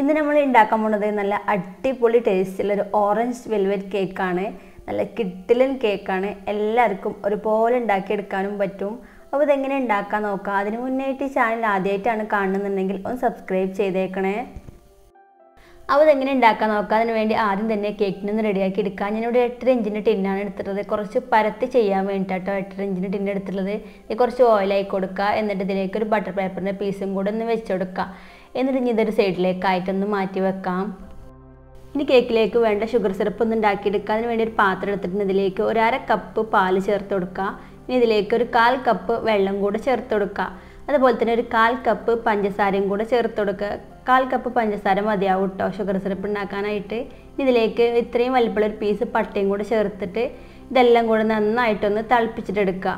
ഇന്ന് നമ്മൾ ഉണ്ടാക്കാൻ പോകുന്നത് നല്ല അടിപൊളി ടേസ്റ്റുള്ള ഒരു ഓറഞ്ച് വെൽവെറ്റ് കേക്കാണ് നല്ല കിട്ടിലൻ കേക്കാണ് എല്ലാവർക്കും ഒരുപോലെ ഉണ്ടാക്കിയെടുക്കാനും പറ്റും. അപ്പോൾ ഇതെങ്ങനെ ഉണ്ടാക്കാൻ നോക്കാം? അതിന് മുന്നേയായിട്ട് ചാനൽ ആദ്യമായിട്ടാണ് കാണുന്നുണ്ടെങ്കിൽ ഒന്ന് സബ്സ്ക്രൈബ് ചെയ്തേക്കണേ. അപ്പോൾ ഇതെങ്ങനെ ഉണ്ടാക്കാൻ നോക്കാം? അതിന് വേണ്ടി ആദ്യം തന്നെ കേക്കിനൊന്ന് റെഡിയാക്കി എടുക്കാം. ഞാനിവിടെ എട്ടര ഇഞ്ചിന്റെ ടിന്നാണ് എടുത്തിട്ടുള്ളത്. കുറച്ച് പരത്തി ചെയ്യാൻ വേണ്ടിയിട്ടോ എട്ടര ഇഞ്ചിന്റെ ടിന്ന് എടുത്തിട്ടുള്ളത്. ഇത് കുറച്ച് ഓയിലായി കൊടുക്കുക എന്നിട്ട് ഇതിലേക്ക് ഒരു ബട്ടർ പേപ്പറിന്റെ പീസും കൂടെ ഒന്ന് വെച്ച് കൊടുക്കുക എന്നിട്ട് ഇനി ഇതൊരു സൈഡിലേക്കായിട്ടൊന്ന് മാറ്റി വെക്കാം. ഇനി കേക്കിലേക്ക് വേണ്ട ഷുഗർ സിറപ്പ് ഒന്ന് ഉണ്ടാക്കിയെടുക്കുക. വേണ്ടി ഒരു പാത്രം എടുത്തിട്ടുണ്ട്. ഇതിലേക്ക് ഒരു അര കപ്പ് പാൽ ചേർത്ത് കൊടുക്കുക. ഇനി ഇതിലേക്ക് ഒരു കാൽ കപ്പ് വെള്ളം കൂടെ ചേർത്ത് കൊടുക്കുക. അതുപോലെ തന്നെ ഒരു കാൽ കപ്പ് പഞ്ചസാരയും കൂടെ ചേർത്ത് കൊടുക്കുക. കാൽ കപ്പ് പഞ്ചസാര മതിയാവും കേട്ടോ ഷുഗർ സിറപ്പ് ഉണ്ടാക്കാനായിട്ട്. ഇതിലേക്ക് ഇത്രയും വലിപ്പമുള്ള ഒരു പീസ് പട്ടയും കൂടെ ചേർത്തിട്ട് ഇതെല്ലാം കൂടെ നന്നായിട്ടൊന്ന് തിളപ്പിച്ചിട്ടെടുക്കുക.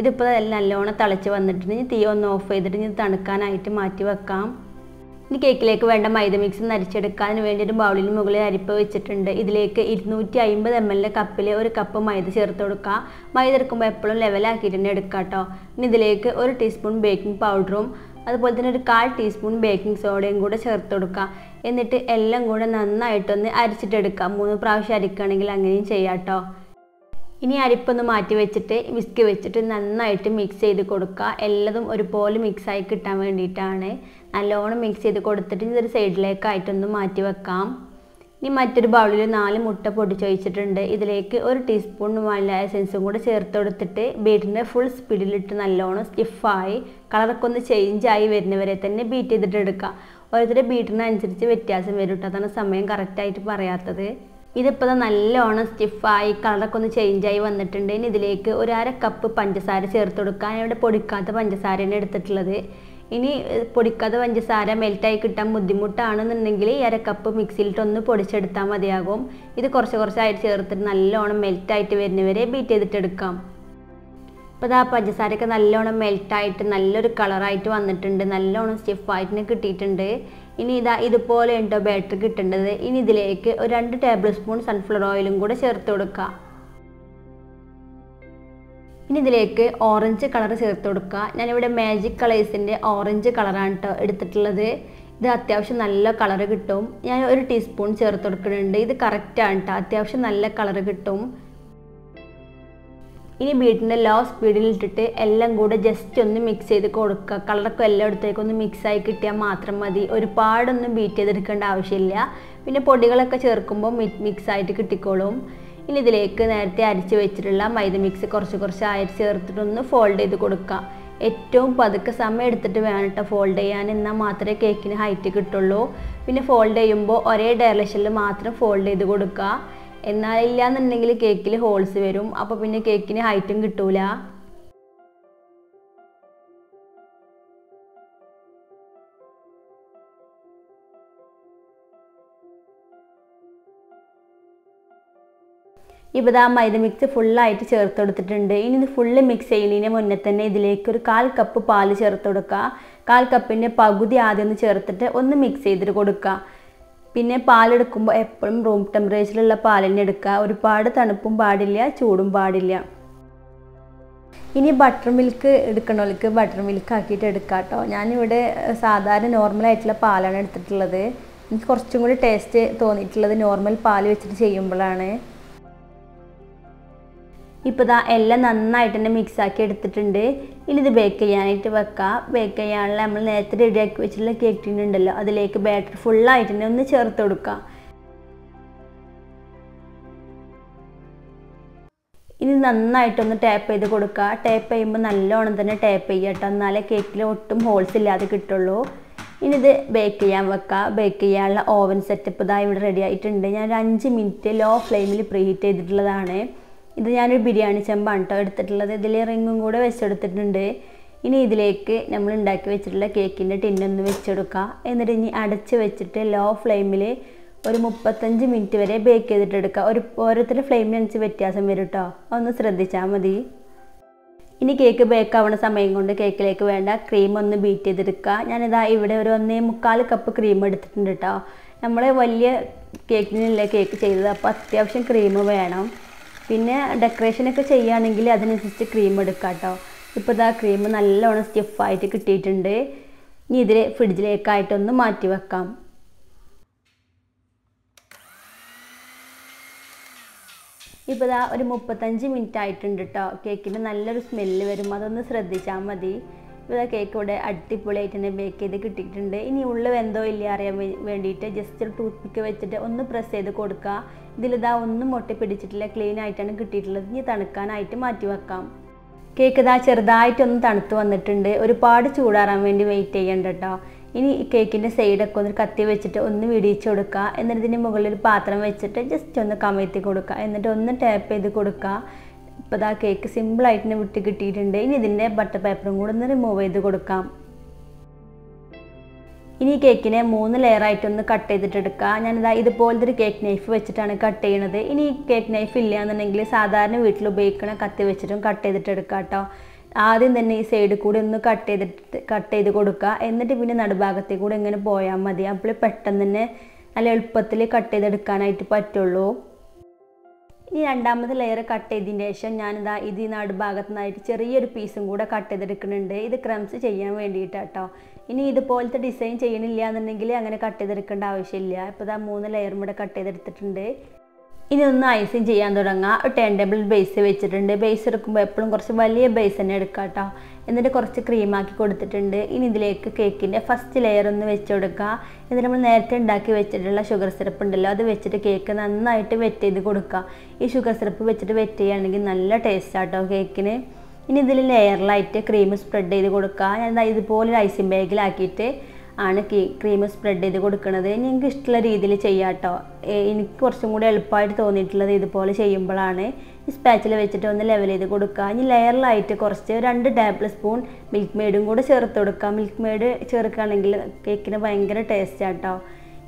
ഇതിപ്പോൾ നല്ലോണം തിളച്ച് വന്നിട്ടുണ്ട്. ഇനി തീ ഒന്ന് ഓഫ് ചെയ്തിട്ട് ഇനി തണുക്കാനായിട്ട് മാറ്റി വെക്കാം. ഇനി കേക്കിലേക്ക് വേണ്ട മൈദ മിക്സ് നരിച്ചെടുക്കാൻ വേണ്ടി ഒരു ബൗളിന് മുകളിൽ അരിപ്പ് വെച്ചിട്ടുണ്ട്. ഇതിലേക്ക് ഇരുന്നൂറ്റി അമ്പത് എം എല്ലിന്റെ കപ്പിൽ ഒരു കപ്പ് മൈദ ചേർത്ത് കൊടുക്കുക മൈദ എടുക്കുമ്പോൾ എപ്പോഴും ലെവലാക്കിയിട്ട് തന്നെ എടുക്കുക കേട്ടോ. ഇനി ഇതിലേക്ക് ഒരു ടീസ്പൂൺ ബേക്കിംഗ് പൗഡറും അതുപോലെ തന്നെ ഒരു കാൽ ടീസ്പൂൺ ബേക്കിംഗ് സോഡയും കൂടെ ചേർത്ത് കൊടുക്കുക എന്നിട്ട് എല്ലാം കൂടെ നന്നായിട്ടൊന്ന് അരിച്ചിട്ടെടുക്കുക മൂന്ന് പ്രാവശ്യം അരിക്കുകയാണെങ്കിൽ അങ്ങനെയും ചെയ്യാം കേട്ടോ. ഇനി അരിപ്പൊന്ന് മാറ്റി വെച്ചിട്ട് വിസ്ക് വെച്ചിട്ട് നന്നായിട്ട് മിക്സ് ചെയ്ത് കൊടുക്കുക എല്ലാതും ഒരുപോലെ മിക്സായി കിട്ടാൻ വേണ്ടിയിട്ടാണ്. നല്ലോണം മിക്സ് ചെയ്ത് കൊടുത്തിട്ട് ഇതൊരു സൈഡിലേക്കായിട്ടൊന്ന് മാറ്റി വെക്കാം. ഇനി മറ്റൊരു ബൗളിൽ നാല് മുട്ട പൊടിച്ച് വെച്ചിട്ടുണ്ട് ഇതിലേക്ക് ഒരു ടീസ്പൂൺ വാനില എസൻസും കൂടെ ചേർത്ത് കൊടുത്തിട്ട് ബീറ്റിന്റെ ഫുൾ സ്പീഡിലിട്ട് നല്ലോണം സ്റ്റിഫായി കളറൊക്കെ ഒന്ന് ചേഞ്ച് ആയി വരുന്നവരെ തന്നെ ബീറ്റ് ചെയ്തിട്ട് എടുക്കുക ഓരോരുത്തരുടെ ബീറ്റിനനുസരിച്ച് വ്യത്യാസം വരും കേട്ടോ അതാണ് സമയം കറക്റ്റായിട്ട് പറയാത്തത്. ഇതിപ്പോൾ നല്ലോണം സ്റ്റിഫായി കളറൊക്കെ ഒന്ന് ചേഞ്ചായി വന്നിട്ടുണ്ട്. ഇനി ഇതിലേക്ക് ഒരു അര കപ്പ് പഞ്ചസാര ചേർത്ത് കൊടുക്കാൻ ഇവിടെ പൊടിക്കാത്ത പഞ്ചസാരയാണ് എടുത്തിട്ടുള്ളത്. ഇനി പൊടിക്കാതെ പഞ്ചസാര മെൽറ്റായി കിട്ടാൻ ബുദ്ധിമുട്ടാണെന്നുണ്ടെങ്കിൽ ഈ അരക്കപ്പ് കപ്പ് മിക്സിയിലിട്ടൊന്ന് പൊടിച്ചെടുത്താൽ മതിയാകും. ഇത് കുറച്ച് കുറച്ചായിട്ട് ചേർത്തിട്ട് നല്ലോണം മെൽറ്റായിട്ട് വരുന്നവരെ ബീറ്റ് ചെയ്തിട്ടെടുക്കാം അപ്പോൾ ഇതാ പഞ്ചസാരയൊക്കെ നല്ലോണം മെൽറ്റായിട്ട് നല്ലൊരു കളറായിട്ട് വന്നിട്ടുണ്ട്. നല്ലോണം സ്റ്റിഫായിട്ട് കിട്ടിയിട്ടുണ്ട്. ഇനി ഇതാ ഇതുപോലെ ഉണ്ടോ ബാറ്റർ കിട്ടേണ്ടത്? ഇനി ഇതിലേക്ക് ഒരു രണ്ട് ടേബിൾ സ്പൂൺ സൺഫ്ലവർ ഓയിലും കൂടെ ചേർത്ത് കൊടുക്കുക ഇനി ഇതിലേക്ക് ഓറഞ്ച് കളർ ചേർത്ത് കൊടുക്കുക. ഞാനിവിടെ മാജിക് കളേഴ്സിന്റെ ഓറഞ്ച് കളറാണ് കേട്ടോ എടുത്തിട്ടുള്ളത്. ഇത് അത്യാവശ്യം നല്ല കളർ കിട്ടും. ഞാൻ ഒരു ടീസ്പൂൺ ചേർത്ത് കൊടുക്കുന്നുണ്ട്. ഇത് കറക്റ്റാണ് കേട്ടോ അത്യാവശ്യം നല്ല കളർ കിട്ടും. ഇനി ബീറ്റിന്റെ ലോ സ്പീഡിൽ ഇട്ടിട്ട് എല്ലാം കൂടെ ജസ്റ്റ് ഒന്ന് മിക്സ് ചെയ്ത് കൊടുക്കുക. കളറൊക്കെ എല്ലായിടത്തേക്കും ഒന്ന് മിക്സായി കിട്ടിയാൽ മാത്രം മതി. ഒരുപാടൊന്നും ബീറ്റ് ചെയ്തെടുക്കേണ്ട ആവശ്യമില്ല. പിന്നെ പൊടികളൊക്കെ ചേർക്കുമ്പോൾ മിക്സ് ആയിട്ട് കിട്ടിക്കോളും. ഇനി ഇതിലേക്ക് നേരത്തെ അരിച്ച് വെച്ചിട്ടുള്ള മൈദ മിക്സ് കുറച്ച് കുറച്ച് അരി ചേർത്തിട്ടൊന്ന് ഫോൾഡ് ചെയ്ത് കൊടുക്കുക. ഏറ്റവും പതുക്കെ സമയം എടുത്തിട്ട് വേണം കേട്ടോ ഫോൾഡ് ചെയ്യാൻ. എന്നാൽ മാത്രമേ കേക്കിന് ഹൈറ്റ് കിട്ടുള്ളൂ. പിന്നെ ഫോൾഡ് ചെയ്യുമ്പോൾ ഒരേ ഡയറക്ഷനിൽ മാത്രം ഫോൾഡ് ചെയ്ത് കൊടുക്കുക. എന്നാൽ എന്നുണ്ടെങ്കിൽ കേക്കിൽ ഹോൾസ് വരും. അപ്പോൾ പിന്നെ കേക്കിന് ഹൈറ്റും കിട്ടൂല. ഇപ്പോൾ ആ മൈദ മിക്സ് ഫുള്ളായിട്ട് ചേർത്ത് കൊടുത്തിട്ടുണ്ട് ഇനി ഇത് ഫുള്ള് മിക്സ് ചെയ്യുന്നതിന് മുന്നേ തന്നെ ഇതിലേക്ക് ഒരു കാൽ കപ്പ് പാൽ ചേർത്ത് കൊടുക്കുക കാൽ കപ്പിന്റെ പകുതി ആദ്യം ഒന്ന് ചേർത്തിട്ട് ഒന്ന് മിക്സ് ചെയ്തിട്ട് കൊടുക്കുക. പിന്നെ പാലെടുക്കുമ്പോൾ എപ്പോഴും റൂം ടെമ്പറേച്ചറിലുള്ള തന്നെ എടുക്കുക. ഒരുപാട് തണുപ്പും പാടില്ല ചൂടും പാടില്ല. ഇനി ബട്ടർ മിൽക്ക് എടുക്കണവർക്ക് ബട്ടർ മിൽക്ക് ആക്കിയിട്ട് എടുക്കാം കേട്ടോ. ഞാനിവിടെ സാധാരണ നോർമലായിട്ടുള്ള പാലാണ് എടുത്തിട്ടുള്ളത്. എനിക്ക് കുറച്ചും കൂടി ടേസ്റ്റ് തോന്നിയിട്ടുള്ളത് നോർമൽ പാൽ വെച്ചിട്ട് ചെയ്യുമ്പോഴാണ്. ഇപ്പോൾ ഇതാ എല്ലാം നന്നായിട്ട് തന്നെ മിക്സാക്കി എടുത്തിട്ടുണ്ട്. ഇനി ഇത് ബേക്ക് ചെയ്യാനായിട്ട് വെക്കാം. ബേക്ക് ചെയ്യാനുള്ള നമ്മൾ നേരത്തെ റെഡിയാക്കി വെച്ചിട്ടുള്ള കേക്ക് ടീൻ ഉണ്ടല്ലോ. അതിലേക്ക് ബാറ്റർ ഫുള്ളായിട്ട് തന്നെ ഒന്ന് ചേർത്ത് കൊടുക്കുക ഇനി നന്നായിട്ടൊന്ന് ടാപ്പ് ചെയ്ത് കൊടുക്കുക ടാപ്പ് ചെയ്യുമ്പോൾ നല്ലോണം തന്നെ ടാപ്പ് ചെയ്യുക കേട്ടോ എന്നാലേ കേക്കിൽ ഒട്ടും ഹോൾസ് ഇല്ലാതെ കിട്ടുള്ളൂ. ഇനി ഇത് ബേക്ക് ചെയ്യാൻ വെക്കുക ബേക്ക് ചെയ്യാനുള്ള ഓവൻ സെറ്റപ്പ് ഇതാ ഇവിടെ റെഡി ആയിട്ടുണ്ട്. ഞാൻ ഒരു അഞ്ച് മിനിറ്റ് ലോ ഫ്ലെയിമിൽ പ്രീഹീറ്റ് ചെയ്തിട്ടുള്ളതാണ്. ഇത് ഞാനൊരു ബിരിയാണി ചെമ്പാണ് കേട്ടോ എടുത്തിട്ടുള്ളത്. ഇതിൽ റിങ്ങും കൂടെ വെച്ചെടുത്തിട്ടുണ്ട്. ഇനി ഇതിലേക്ക് നമ്മൾ ഉണ്ടാക്കി വെച്ചിട്ടുള്ള കേക്കിന്റെ ടിന്നൊന്ന് വെച്ചെടുക്കുക എന്നിട്ട് ഇനി അടച്ച് വെച്ചിട്ട് ലോ ഫ്ലെയിമിൽ ഒരു മുപ്പത്തഞ്ച് മിനിറ്റ് വരെ ബേക്ക് ചെയ്തിട്ടെടുക്കുക ഒരു ഓരോരുത്തരുടെ ഫ്ലെയിമിനനുസരിച്ച് വ്യത്യാസം വരും കേട്ടോ ഒന്ന് ശ്രദ്ധിച്ചാൽ മതി. ഇനി കേക്ക് ബേക്ക് ആവുന്ന സമയം കൊണ്ട് കേക്കിലേക്ക് വേണ്ട ക്രീം ഒന്ന് ബീറ്റ് ചെയ്തെടുക്കുക. ഞാനിതാ ഇവിടെ ഒരു ഒന്നേ മുക്കാൽ കപ്പ് ക്രീം എടുത്തിട്ടുണ്ട് കേട്ടോ നമ്മൾ വലിയ കേക്കിനുള്ള കേക്ക് ചെയ്തത്. അപ്പോൾ അത്യാവശ്യം ക്രീം വേണം. പിന്നെ ഡെക്കറേഷനൊക്കെ ചെയ്യുകയാണെങ്കിൽ അതിനനുസരിച്ച് ക്രീം എടുക്കാം കേട്ടോ ഇപ്പോൾ ഇതാ ക്രീം നല്ലോണം സ്റ്റിഫായിട്ട് കിട്ടിയിട്ടുണ്ട്. ഇനി ഇതിൽ ഫ്രിഡ്ജിലേക്കായിട്ടൊന്ന് മാറ്റി വെക്കാം. ഇപ്പോൾ ഇതാ ഒരു മുപ്പത്തഞ്ച് മിനിറ്റ് ആയിട്ടുണ്ട് കേട്ടോ കേക്കിന് നല്ലൊരു സ്മെല്ല് വരും അതൊന്ന് ശ്രദ്ധിച്ചാൽ മതി. ഇതാ കേക്ക് ഇവിടെ അടിപൊളിയായിട്ട് തന്നെ ബേക്ക് ചെയ്ത് കിട്ടിയിട്ടുണ്ട്. ഇനി ഉള്ളിൽ വെന്തോ ഇല്ല അറിയാൻ വേണ്ടിയിട്ട് ജസ്റ്റ് ഒരു ടൂത്ത് പിക്ക് വെച്ചിട്ട് ഒന്ന് പ്രസ് ചെയ്ത് കൊടുക്കുക ഇതിലിതാ ഒന്നും മുട്ടി പിടിച്ചിട്ടില്ല ക്ലീൻ ആയിട്ടാണ് കിട്ടിയിട്ടുള്ളത്. ഇനി തണുക്കാനായിട്ട് മാറ്റി വെക്കാം. കേക്ക് ഇതാ ചെറുതായിട്ടൊന്ന് തണുത്ത് വന്നിട്ടുണ്ട്. ഒരുപാട് ചൂടാറാൻ വേണ്ടി വെയിറ്റ് ചെയ്യണ്ട കേട്ടോ ഇനി കേക്കിന്റെ സൈഡൊക്കെ ഒന്ന് കത്തി വെച്ചിട്ട് ഒന്ന് വിടിയിച്ച് കൊടുക്കുക എന്നിട്ട് ഇതിന് മുകളിൽ ഒരു പാത്രം വെച്ചിട്ട് ജസ്റ്റ് ഒന്ന് കമഴ്ത്തി കൊടുക്കുക എന്നിട്ട് ഒന്ന് ടാപ്പ് ചെയ്ത് കൊടുക്കുക ഇപ്പോൾ ഇതാ കേക്ക് സിമ്പിളായിട്ട് തന്നെ വിട്ട് കിട്ടിയിട്ടുണ്ട്. ഇനി ഇതിന്റെ ബട്ടർ പേപ്പറും കൂടെ ഒന്ന് റിമൂവ് ചെയ്ത് കൊടുക്കാം. ഇനി കേക്കിനെ മൂന്ന് ലെയറായിട്ടൊന്ന് കട്ട് ചെയ്തിട്ട് എടുക്കുക ഞാനിതാ ഇതുപോലത്തെ ഒരു കേക്ക് നൈഫ് വെച്ചിട്ടാണ് കട്ട് ചെയ്യണത്. ഇനി കേക്ക് നൈഫ് ഇല്ല എന്നുണ്ടെങ്കിൽ സാധാരണ വീട്ടിൽ ഉപയോഗിക്കണ കത്തി വെച്ചിട്ടും കട്ട് ചെയ്തിട്ട് എടുക്കുക കേട്ടോ ആദ്യം തന്നെ ഈ സൈഡിൽ കൂടി ഒന്ന് കട്ട് ചെയ്തിട്ട് കട്ട് ചെയ്ത് കൊടുക്കുക എന്നിട്ട് പിന്നെ നടുഭാഗത്തേ കൂടെ ഇങ്ങനെ പോയാൽ മതി. അപ്പോൾ പെട്ടെന്ന് തന്നെ നല്ല എളുപ്പത്തിൽ കട്ട് ചെയ്തെടുക്കാനായിട്ട് പറ്റുള്ളൂ. ഇനി രണ്ടാമത്തെ ലെയർ കട്ട് ചെയ്തതിന് ശേഷം ഞാനിതാ ഇത് നടുഭാഗത്തു നിന്നായിട്ട് ചെറിയൊരു പീസും കൂടെ കട്ട് ചെയ്തെടുക്കുന്നുണ്ട്. ഇത് ക്രംസ് ചെയ്യാൻ വേണ്ടിയിട്ടാട്ടോ ഇനി ഇതുപോലത്തെ ഡിസൈൻ ചെയ്യണില്ല എന്നുണ്ടെങ്കിൽ അങ്ങനെ കട്ട് ചെയ്തെടുക്കേണ്ട ആവശ്യമില്ല. ഇപ്പോൾ ഇതാ മൂന്ന് ലെയറും കൂടെ കട്ട് ചെയ്തെടുത്തിട്ടുണ്ട്. ഇനി ഒന്ന് ഐസിങ് ചെയ്യാൻ തുടങ്ങാം. ഒരു ടേൺ ടേബിൾ ബേസ് വെച്ചിട്ടുണ്ട്. ബേസ് എടുക്കുമ്പോൾ എപ്പോഴും കുറച്ച് വലിയ ബേസ് തന്നെ എടുക്കുക കേട്ടോ എന്നിട്ട് കുറച്ച് ക്രീമാക്കി കൊടുത്തിട്ടുണ്ട്. ഇനി ഇതിലേക്ക് കേക്കിന്റെ ഫസ്റ്റ് ലെയർ ഒന്ന് വെച്ച് കൊടുക്കുക എന്നിട്ട് നമ്മൾ നേരത്തെ ഉണ്ടാക്കി വെച്ചിട്ടുള്ള ഷുഗർ സിറപ്പ് ഉണ്ടല്ലോ അത് വെച്ചിട്ട് കേക്ക് നന്നായിട്ട് വെറ്റ് ചെയ്ത് കൊടുക്കുക ഈ ഷുഗർ സിറപ്പ് വെച്ചിട്ട് വെറ്റ് ചെയ്യുകയാണെങ്കിൽ നല്ല ടേസ്റ്റ് ആട്ടോ കേക്കിന് ഇനി ഇതിൽ ലെയറിലായിട്ട് ക്രീം സ്പ്രെഡ് ചെയ്ത് കൊടുക്കുക ഞാൻ ഇതുപോലെ ഐസിങ് ബാഗിലാക്കിയിട്ട് ആണ് ക്രീം സ്പ്രെഡ് ചെയ്ത് കൊടുക്കുന്നത് എനിക്ക് ഇഷ്ടമുള്ള രീതിയിൽ ചെയ്യാം കേട്ടോ എനിക്ക് കുറച്ചും കൂടി എളുപ്പമായിട്ട് തോന്നിയിട്ടുള്ളത് ഇതുപോലെ ചെയ്യുമ്പോഴാണ്. ഈ സ്പാച്ചിൽ വെച്ചിട്ട് ഒന്ന് ലെവൽ ചെയ്ത് കൊടുക്കുക. ഇനി ലെയറിലായിട്ട് കുറച്ച് രണ്ട് ടേബിൾ സ്പൂൺ മിൽക്ക് മെയ്ഡും കൂടെ ചേർത്ത് കൊടുക്കുക. മിൽക്ക് മെയ്ഡ് ചേർക്കുകയാണെങ്കിൽ കേക്കിന് ഭയങ്കര ടേസ്റ്റ് ആട്ടോ.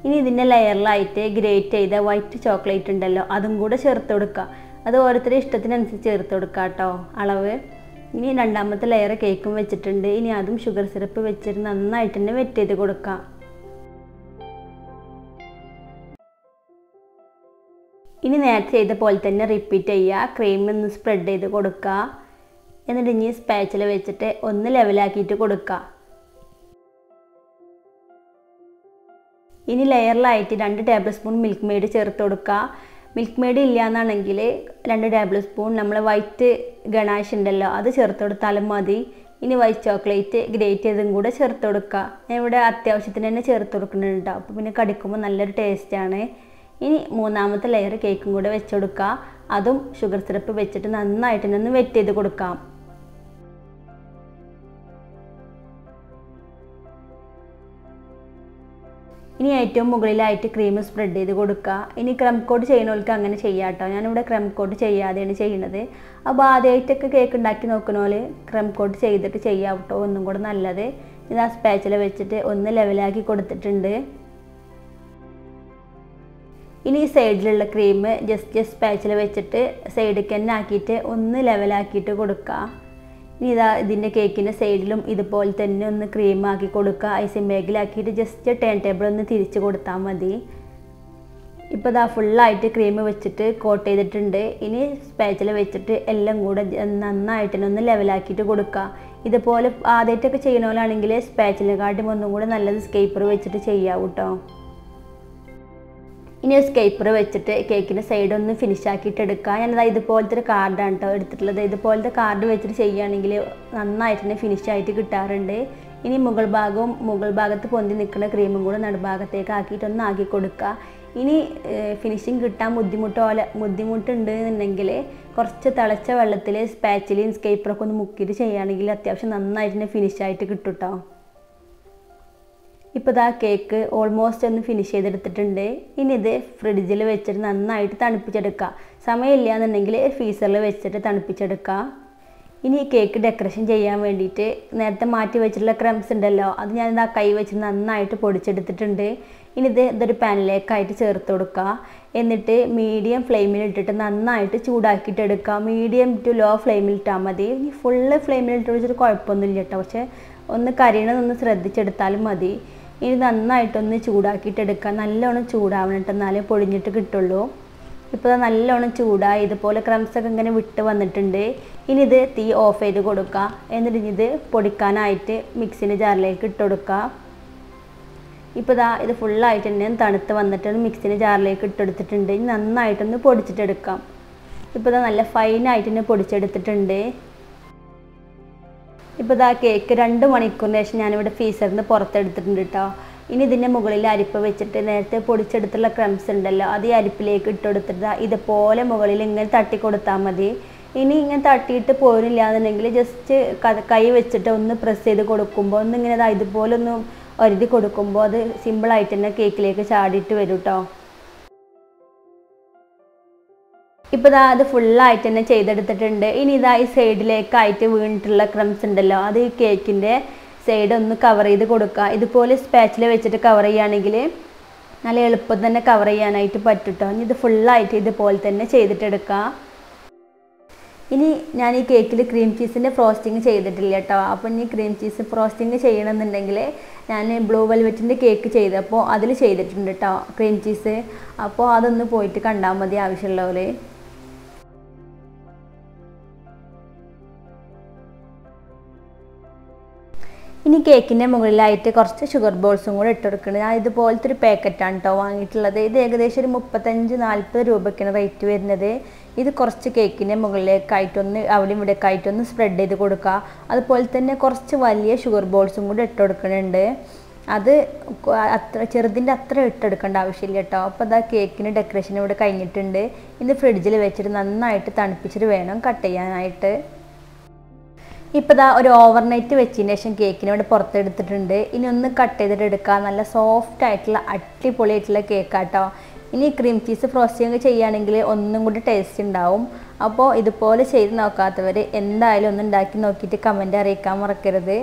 ഇനി ഇതിന്റെ ലെയറിലായിട്ട് ഗ്രേറ്റ് ചെയ്ത വൈറ്റ് ചോക്ലേറ്റ് ഉണ്ടല്ലോ അതും കൂടെ ചേർത്ത് കൊടുക്കുക. അത് ഓരോരുത്തരുടെ ഇഷ്ടത്തിനനുസരിച്ച് ചേർത്ത് കൊടുക്കുക കേട്ടോ. അളവ് ഇനി രണ്ടാമത്തെ ലെയർ കേക്കും വെച്ചിട്ടുണ്ട്. ഇനി അതും ഷുഗർ സിറപ്പ് വെച്ചിട്ട് നന്നായിട്ട് തന്നെ വെറ്റ് ചെയ്ത് കൊടുക്കാം. ഇനി നേരത്തെ ചെയ്ത പോലെ തന്നെ റിപ്പീറ്റ് ചെയ്യുക. ക്രീം ഒന്ന് സ്പ്രെഡ് ചെയ്ത് കൊടുക്കുക. എന്നിട്ട് ഇനി സ്പാച്ചിൽ വെച്ചിട്ട് ഒന്ന് ലെവലാക്കിയിട്ട് കൊടുക്കുക. ഇനി ലെയറിലായിട്ട് രണ്ട് ടേബിൾ സ്പൂൺ മിൽക്ക് മെയ്ഡ് ചേർത്ത് കൊടുക്കുക. മിൽക്ക് മെയ്ഡ് ഇല്ല എന്നാണെങ്കിൽ രണ്ട് ടേബിൾ സ്പൂൺ നമ്മൾ വൈറ്റ് ഗണാഷ് ഉണ്ടല്ലോ അത് ചേർത്ത് കൊടുത്താലും മതി. ഇനി വൈറ്റ് ചോക്ലേറ്റ് ഗ്രേറ്റ് ചെയ്തും കൂടെ ചേർത്ത് കൊടുക്കുക ഞാൻ ഇവിടെ അത്യാവശ്യത്തിന് തന്നെ ചേർത്ത് കൊടുക്കുന്നുണ്ട് അപ്പോൾ പിന്നെ കടിക്കുമ്പോൾ നല്ലൊരു ടേസ്റ്റാണ് ഇനി മൂന്നാമത്തെ ലെയർ കേക്കും കൂടെ വെച്ച് കൊടുക്കുക അതും ഷുഗർ സിറപ്പ് വെച്ചിട്ട് നന്നായിട്ട് നിന്ന് വെറ്റ് ചെയ്ത് കൊടുക്കാം. ഇനി ഏറ്റവും മുകളിലായിട്ട് ക്രീം സ്പ്രെഡ് ചെയ്ത് കൊടുക്കുക. ഇനി ക്രം കോട്ട് ചെയ്യുന്നവർക്ക് അങ്ങനെ ചെയ്യാം കേട്ടോ ഞാനിവിടെ ക്രം കോട്ട് ചെയ്യാതെയാണ് ചെയ്യുന്നത്. അപ്പോൾ ആദ്യമായിട്ടൊക്കെ കേക്ക് ഉണ്ടാക്കി നോക്കുന്നവർ ക്രം കോട്ട് ചെയ്തിട്ട് ചെയ്യാം കേട്ടോ ഒന്നും കൂടെ നല്ലത്. ഇത് ആ സ്പാച്ചിൽ വെച്ചിട്ട് ഒന്ന് ലെവലാക്കി കൊടുത്തിട്ടുണ്ട്. ഇനി ഈ സൈഡിലുള്ള ക്രീം ജസ്റ്റ് സ്പാച്ചിൽ വെച്ചിട്ട് സൈഡിൽ തന്നെ ആക്കിയിട്ട് ഒന്ന് ലെവലാക്കിയിട്ട് കൊടുക്കുക. ഇനി ഇതാ ഇതിന്റെ കേക്കിന്റെ സൈഡിലും ഇതുപോലെ തന്നെ ഒന്ന് ക്രീം ആക്കി കൊടുക്കുക. ഐസിങ് ബാഗിലാക്കിയിട്ട് ജസ്റ്റ് ടേൺ ടേബിൾ ഒന്ന് തിരിച്ച് കൊടുത്താൽ മതി. ഇപ്പോൾ ഇതാ ഫുള്ളായിട്ട് ക്രീം വെച്ചിട്ട് കോട്ട് ചെയ്തിട്ടുണ്ട്. ഇനി സ്പാച്ചിൽ വെച്ചിട്ട് എല്ലാം കൂടെ നന്നായിട്ട് തന്നെ ഒന്ന് ലെവലാക്കിയിട്ട് കൊടുക്കുക. ഇതുപോലെ ആദ്യമായിട്ടൊക്കെ ചെയ്യുന്ന പോലാണെങ്കിൽ സ്പാച്ചിനെക്കാട്ടും ഒന്നും കൂടെ നല്ലത് സ്കേപ്പർ വെച്ചിട്ട് ചെയ്യാം കേട്ടോ ഇനി സ്കേപ്പർ വെച്ചിട്ട് കേക്കിന്റെ സൈഡ് ഒന്ന് ഫിനിഷ് ആക്കിയിട്ട് എടുക്കുക ഞാനത് ഇതുപോലത്തെ ഒരു കാർഡാണ് കേട്ടോ എടുത്തിട്ടുള്ളത്. ഇതുപോലത്തെ കാർഡ് വെച്ചിട്ട് ചെയ്യുകയാണെങ്കിൽ നന്നായിട്ട് തന്നെ ഫിനിഷ് ആയിട്ട് കിട്ടാറുണ്ട്. ഇനി മുകൾ ഭാഗവും മുകൾ ഭാഗത്ത് പൊന്തി നിൽക്കുന്ന ക്രീമും കൂടെ നടുഭാഗത്തേക്ക് ആക്കിയിട്ട് ഒന്ന് ആക്കി കൊടുക്കുക. ഇനി ഫിനിഷിങ് കിട്ടാൻ ബുദ്ധിമുട്ടോ ബുദ്ധിമുട്ടുണ്ട് എന്നുണ്ടെങ്കിൽ കുറച്ച് തിളച്ച വെള്ളത്തിൽ സ്പാച്ചിലിയും സ്കേപ്പറൊക്കെ ഒന്ന് മുക്കിയിട്ട് ചെയ്യുകയാണെങ്കിൽ അത്യാവശ്യം നന്നായിട്ട് തന്നെ ഫിനിഷ് ആയിട്ട് കിട്ടും കേട്ടോ ഇപ്പോൾ ഇതാ കേക്ക് ഓൾമോസ്റ്റ് ഒന്ന് ഫിനിഷ് ചെയ്തെടുത്തിട്ടുണ്ട്. ഇനി ഇത് ഫ്രിഡ്ജിൽ വെച്ചിട്ട് നന്നായിട്ട് തണുപ്പിച്ചെടുക്കുക സമയമില്ല എന്നുണ്ടെങ്കിൽ ഫ്രീസറിൽ വെച്ചിട്ട് തണുപ്പിച്ചെടുക്കുക ഇനി ഈ കേക്ക് ഡെക്കറേഷൻ ചെയ്യാൻ വേണ്ടിയിട്ട് നേരത്തെ മാറ്റി വെച്ചിട്ടുള്ള ക്രംസ് ഉണ്ടല്ലോ അത് ഞാനിത് ആ കൈ വെച്ച് നന്നായിട്ട് പൊടിച്ചെടുത്തിട്ടുണ്ട്. ഇനി ഇത് ഇതൊരു പാനിലേക്കായിട്ട് ചേർത്ത് കൊടുക്കുക എന്നിട്ട് മീഡിയം ഫ്ലെയിമിൽ ഇട്ടിട്ട് നന്നായിട്ട് ചൂടാക്കിയിട്ട് എടുക്കുക മീഡിയം ടു ലോ ഫ്ലെയിമിൽ ഇട്ടാൽ മതി. ഇനി ഫുള്ള് ഫ്ലെയിമിൽ ഇട്ട് വെച്ചിട്ട് കുഴപ്പമൊന്നുമില്ല കേട്ടോ പക്ഷേ ഒന്ന് കരിയണതൊന്ന് ശ്രദ്ധിച്ചെടുത്താലും മതി. ഇനി നന്നായിട്ടൊന്ന് ചൂടാക്കിയിട്ട് എടുക്കാം നല്ലോണം ചൂടാവണം കേട്ടോ എന്നാലേ പൊടിഞ്ഞിട്ട് കിട്ടുള്ളൂ. ഇപ്പോൾ നല്ലോണം ചൂടായി. ഇതുപോലെ ക്രംസ് ഒക്കെ ഇങ്ങനെ വിട്ട് വന്നിട്ടുണ്ട്. ഇനി ഇത് തീ ഓഫ് ചെയ്ത് കൊടുക്കുക എന്നിട്ട് ഇനി ഇത് പൊടിക്കാനായിട്ട് മിക്സിന്റെ ജാറിലേക്ക് ഇട്ട് കൊടുക്കുക ഇപ്പോൾ ഇതാ ഇത് ഫുള്ളായിട്ട് തന്നെ തണുത്ത് വന്നിട്ട് മിക്സിന്റെ ജാറിലേക്ക് ഇട്ടെടുത്തിട്ടുണ്ട് ഇനി നന്നായിട്ടൊന്ന് പൊടിച്ചിട്ടെടുക്കാം. ഇപ്പോൾ ഇതാ നല്ല ഫൈനായിട്ട് തന്നെ പൊടിച്ചെടുത്തിട്ടുണ്ട്. ഇപ്പോൾ ഇതാ കേക്ക് രണ്ട് മണിക്കൂറിന് ശേഷം ഞാനിവിടെ ഫീസറിൽ നിന്ന് പുറത്തെടുത്തിട്ടുണ്ട് കേട്ടോ ഇനി ഇതിന്റെ മുകളിൽ അരിപ്പ് വെച്ചിട്ട് നേരത്തെ പൊടിച്ചെടുത്തുള്ള ക്രംസ് ഉണ്ടല്ലോ അത് ഈ അരിപ്പിലേക്ക് ഇട്ട് കൊടുത്തിട്ട് ഇതുപോലെ മുകളിൽ ഇങ്ങനെ തട്ടി കൊടുത്താൽ മതി. ഇനി ഇങ്ങനെ തട്ടിയിട്ട് പോരില്ല എന്നുണ്ടെങ്കിൽ ജസ്റ്റ് കൈ വെച്ചിട്ട് ഒന്ന് പ്രസ് ചെയ്ത് കൊടുക്കുമ്പോൾ ഒന്ന് ഇങ്ങനെ ഇതാ ഇതുപോലെ ഒന്ന് ഒരുതി കൊടുക്കുമ്പോൾ അത് സിമ്പിളായിട്ട് തന്നെ കേക്കിലേക്ക് ചാടിയിട്ട് വരും കേട്ടോ ഇപ്പോൾ ഇതാ അത് ഫുള്ളായിട്ട് തന്നെ ചെയ്തെടുത്തിട്ടുണ്ട്. ഇനി ഇതാ ഈ സൈഡിലേക്കായിട്ട് വീണിട്ടുള്ള ക്രംസ് ഉണ്ടല്ലോ അത് ഈ കേക്കിന്റെ സൈഡ് ഒന്ന് കവർ ചെയ്ത് കൊടുക്കുക ഇതുപോലെ സ്പാച്ചിൽ വെച്ചിട്ട് കവർ ചെയ്യുകയാണെങ്കിൽ നല്ല എളുപ്പം തന്നെ കവർ ചെയ്യാനായിട്ട് പറ്റും കേട്ടോ ഇനി ഇത് ഫുള്ളായിട്ട് ഇതുപോലെ തന്നെ ചെയ്തിട്ടെടുക്കുക ഇനി ഞാൻ ഈ കേക്കിൽ ക്രീം ചീസിന്റെ ഫ്രോസ്റ്റിംഗ് ചെയ്തിട്ടില്ല കേട്ടോ അപ്പോൾ ഇനി ക്രീം ചീസ് ഫ്രോസ്റ്റിംഗ് ചെയ്യണമെന്നുണ്ടെങ്കിൽ ഞാൻ ബ്ലൂ വെൽവെറ്റിന്റെ കേക്ക് ചെയ്തപ്പോൾ അതിൽ ചെയ്തിട്ടുണ്ട് കേട്ടോ ക്രീം ചീസ് അപ്പോൾ അതൊന്ന് പോയിട്ട് കണ്ടാൽ മതി ആവശ്യമുള്ളവർ ഇനി കേക്കിന്റെ മുകളിലായിട്ട് കുറച്ച് ഷുഗർ ബോൾസും കൂടെ ഇട്ട് കൊടുക്കുന്നത് ഞാൻ ഇതുപോലത്തെ ഒരു പാക്കറ്റാണ് കേട്ടോ വാങ്ങിയിട്ടുള്ളത്. ഇത് ഏകദേശം ഒരു മുപ്പത്തഞ്ച് നാൽപ്പത് രൂപയ്ക്കാണ് റേറ്റ് വരുന്നത്. ഇത് കുറച്ച് കേക്കിന്റെ മുകളിലേക്കായിട്ടൊന്ന് അവിടെയും ഇവിടേക്കായിട്ടൊന്ന് സ്പ്രെഡ് ചെയ്ത് കൊടുക്കുക അതുപോലെ തന്നെ കുറച്ച് വലിയ ഷുഗർ ബോൾസും കൂടെ ഇട്ട് കൊടുക്കുന്നുണ്ട് അത് അത്ര ചെറുതിന്റെ അത്ര ഇട്ടെടുക്കേണ്ട ആവശ്യമില്ല കേട്ടോ അപ്പോൾ അതാ കേക്കിന് ഡെക്കറേഷൻ ഇവിടെ കഴിഞ്ഞിട്ടുണ്ട്. ഇത് ഫ്രിഡ്ജിൽ വെച്ചിട്ട് നന്നായിട്ട് തണുപ്പിച്ചിട്ട് വേണം കട്ട് ചെയ്യാനായിട്ട്. ഇപ്പോൾ ഇതാ ഒരു ഓവർനൈറ്റ് വെച്ചതിന് ശേഷം കേക്കിന് വേണ്ടി പുറത്തെടുത്തിട്ടുണ്ട്. ഇനി ഒന്ന് കട്ട് ചെയ്തിട്ട് എടുക്കുക നല്ല സോഫ്റ്റ് ആയിട്ടുള്ള അടിപൊളിയായിട്ടുള്ള കേക്കാട്ടോ ഇനി ക്രീം ചീസ് ഫ്രോസ്റ്റിംഗ് ചെയ്യുകയാണെങ്കിൽ ഒന്നും കൂടി ടേസ്റ്റ് ഉണ്ടാവും. അപ്പോൾ ഇതുപോലെ ചെയ്ത് നോക്കാത്തവർ എന്തായാലും ഒന്ന് ഉണ്ടാക്കി നോക്കിയിട്ട് കമന്റ് അറിയിക്കാൻ മറക്കരുത്.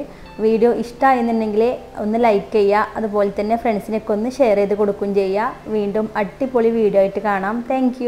വീഡിയോ ഇഷ്ടമായിരുന്നുണ്ടെങ്കിൽ ഒന്ന് ലൈക്ക് ചെയ്യുക. അതുപോലെ തന്നെ ഫ്രണ്ട്സിനൊക്കെ ഒന്ന് ഷെയർ ചെയ്ത് കൊടുക്കുകയും ചെയ്യുക. വീണ്ടും അടിപൊളി വീഡിയോ ആയിട്ട് കാണാം. താങ്ക്